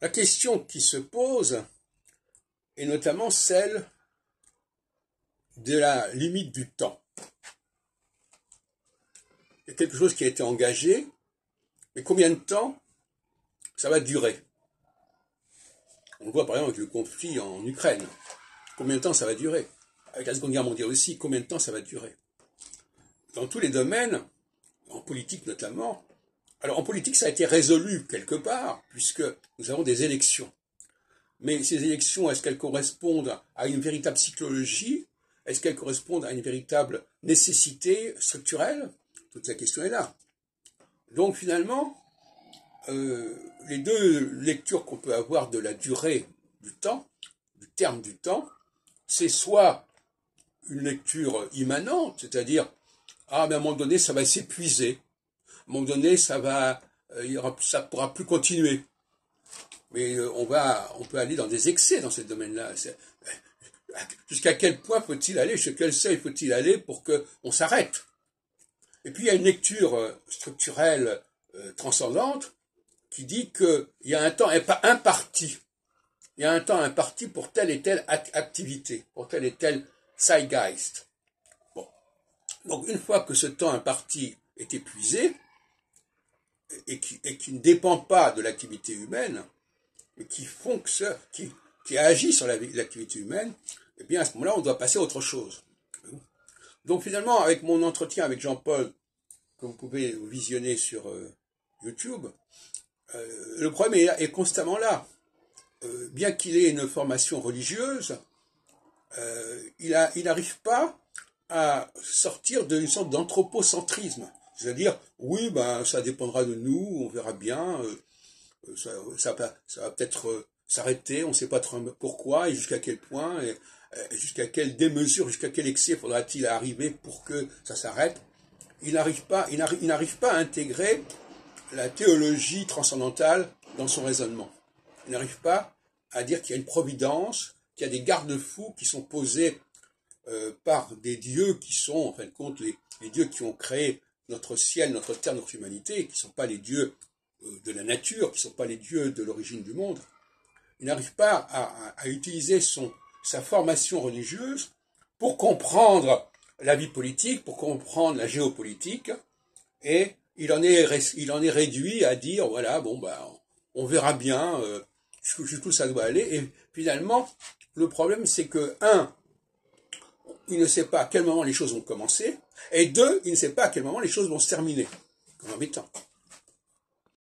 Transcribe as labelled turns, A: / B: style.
A: La question qui se pose est notamment celle de la limite du temps. Il y a quelque chose qui a été engagé, mais combien de temps ça va durer? On le voit par exemple avec le conflit en Ukraine. Combien de temps ça va durer? Avec la Seconde Guerre mondiale aussi, combien de temps ça va durer? Dans tous les domaines, en politique notamment, alors en politique ça a été résolu quelque part, puisque nous avons des élections. Mais ces élections, est-ce qu'elles correspondent à une véritable psychologie? Est-ce qu'elles correspondent à une véritable nécessité structurelle? Toute la question est là. Donc finalement, euh, les deux lectures qu'on peut avoir de la durée du temps, du terme du temps, c'est soit une lecture immanente, c'est-à-dire, ah, mais à un moment donné, ça va s'épuiser. À un moment donné, ça va, euh, ça pourra plus continuer. Mais euh, on va, on peut aller dans des excès dans ce domaine-là. Jusqu'à quel point faut-il aller, jusqu'à quel seuil faut-il aller pour qu'on s'arrête? Et puis il y a une lecture structurelle transcendante qui dit qu'il y a un temps imparti. Il y a un temps imparti pour telle et telle activité, pour telle et telle zeitgeist. Bon. Donc une fois que ce temps imparti est épuisé, et qui, et ne dépend pas de l'activité humaine, mais qui agit sur l'activité humaine, eh bien à ce moment-là, on doit passer à autre chose. Donc finalement, avec mon entretien avec Jean-Paul, que vous pouvez visionner sur euh, YouTube, euh, le problème est, constamment là. Euh, bien qu'il ait une formation religieuse, il n'arrive pas à sortir d'une sorte d'anthropocentrisme. C'est-à-dire, oui, ben, ça dépendra de nous, on verra bien, ça, va, peut-être s'arrêter, on ne sait pas trop pourquoi et jusqu'à quel point, jusqu'à quelle démesure, jusqu'à quel excès faudra-t-il arriver pour que ça s'arrête. Il n'arrive pas, il n'arrive pas à intégrer la théologie transcendantale dans son raisonnement. Il n'arrive pas à dire qu'il y a une providence, qu'il y a des garde-fous qui sont posés euh, par des dieux qui sont, en fin de compte, les, dieux qui ont créé notre ciel, notre terre, notre humanité, qui ne sont pas les dieux euh, de la nature, qui ne sont pas les dieux de l'origine du monde. Il n'arrive pas à, utiliser son, sa formation religieuse pour comprendre la vie politique, pour comprendre la géopolitique, et il en est, il en est réduit à dire, voilà, bon, bah, on verra bien euh, jusqu'où ça doit aller. Et finalement, le problème, c'est que, un, il ne sait pas à quel moment les choses vont commencer, et deux, il ne sait pas à quel moment les choses vont se terminer. Comme embêtant.